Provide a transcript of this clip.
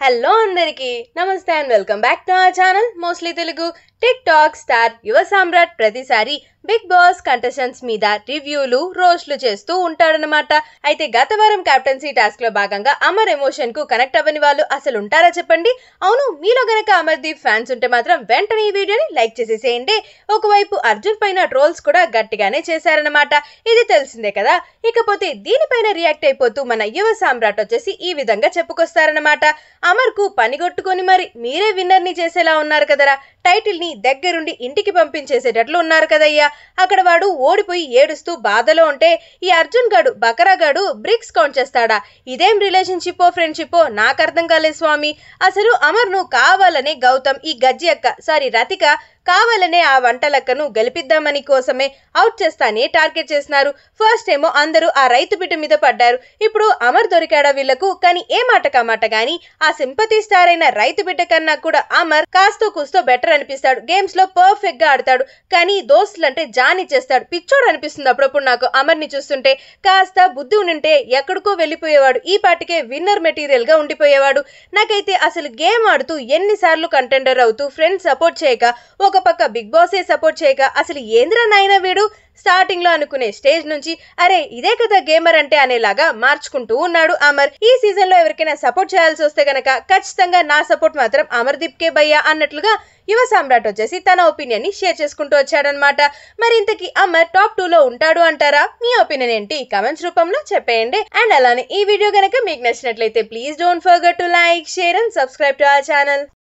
Hello అందరికి నమస్తే and welcome back to our channel. Mostly Telugu TikTok star యువ సామ్రాట్ ప్రతిసారి బిగ్ బాస్ కంటెస్టెంట్స్ మీద రివ్యూలు రోస్ట్లు చేస్తూ ఉంటాడనమాట అయితే గత వారం కెప్టెన్సీ టాస్క్లో భాగంగా అమర్ ఎమోషన్కు కనెక్ట్ అవ్వని వాళ్ళు అసలు ఉంటారా చెప్పండి? అవును మీలో గనక అమర్దీప్ ఫ్యాన్స్ ఉంటే మాత్రం వెంటనే ఈ వీడియోని లైక్ చేసేసేయండి. ఒకవైపు అర్జున్ పైన ట్రోల్స్ కూడా గట్టిగానే చేశారనమాట ఇది తెలిసిందే కదా. ఇకపోతే దీనిపైన రియాక్ట్ అయిపోతూ మన యువ సామ్రాట్ వచ్చేసి ఈ విధంగా చెప్పుకొస్తారనమాట అమర్కు పనిగొట్టుకొని మరి మీరే విన్నర్ని చేసేలా ఉన్నారు కదరా. టైటిల్ని దగ్గరుండి ఇంటికి పంపించేసేటట్లు ఉన్నారు కదయ్యా. అక్కడ వాడు ఓడిపోయి ఏడుస్తూ బాధలో ఉంటే ఈ అర్జున్ గాడు బకరా గాడు బ్రిక్స్ కౌంట్ చేస్తాడా? ఇదేం రిలేషన్షిప్పో ఫ్రెండ్షిప్పో? నాకు అర్థం కాలేదు స్వామి. అసలు అమర్ను కావాలనే గౌతమ్ ఈ గజ్జి అక్క సారీ రతిక కావాలనే ఆ వంటలక్కను గెలిపిద్దామని కోసమే అవుట్ చేస్తానే టార్గెట్ చేసినారు ఫస్ట్ ఏమో అందరూ ఆ రైతు బిడ్డ మీద పడ్డారు. ఇప్పుడు అమర్ దొరికాడా వీళ్ళకు కానీ ఏ మాట కామాట గాని ఆ సింపతి స్టార్ అయిన రైతు బిడ్డ కన్నా కూడా అమర్ కాస్తో కూస్తో బెటర్ అనిపిస్తాడు. గేమ్స్లో పర్ఫెక్ట్గా ఆడతాడు. కానీ దోస్తులు అంటే జాన్ ఇచ్చేస్తాడు పిచ్చోడు అనిపిస్తుంది అప్పుడప్పుడు నాకు అమర్ని చూస్తుంటే. కాస్త బుద్ధి ఉంటే ఎక్కడికో వెళ్ళిపోయేవాడు. ఈ పాటికే విన్నర్ మెటీరియల్గా ఉండిపోయేవాడు. నాకైతే అసలు గేమ్ ఆడుతూ ఎన్నిసార్లు కంటెండర్ అవుతూ ఫ్రెండ్స్ సపోర్ట్ చేయక ఒక పక్క బిగ్ బాసే సపోర్ట్ చేయక అసలు ఏంద్రా నాయన వీడు? స్టార్టింగ్లో అనుకునే స్టేజ్ నుంచి అరే ఇదే కదా గేమర్ అంటే అనేలాగా మార్చుకుంటూ ఉన్నాడు అమర్. ఈ సీజన్లో ఎవరికైనా సపోర్ట్ చేయాల్సి వస్తే గనక ఖచ్చితంగా నా సపోర్ట్ మాత్రం అమర్దీప్ కే భయ్యా అన్నట్లుగా యువ సామ్రాట్ వచ్చేసి తన ఒపీనియన్ని షేర్ చేసుకుంటూ వచ్చాడనమాట మరి ఇంతకీ అమర్ టాప్ టూ లో ఉంటాడు అంటారా? మీ ఒపీనియన్ ఏంటి? కమెంట్స్ రూపంలో చెప్పేయండి. అండ్ అలానే ఈ వీడియో గనక మీకు నచ్చినట్లయితే please don't forget to like share and subscribe to our channel.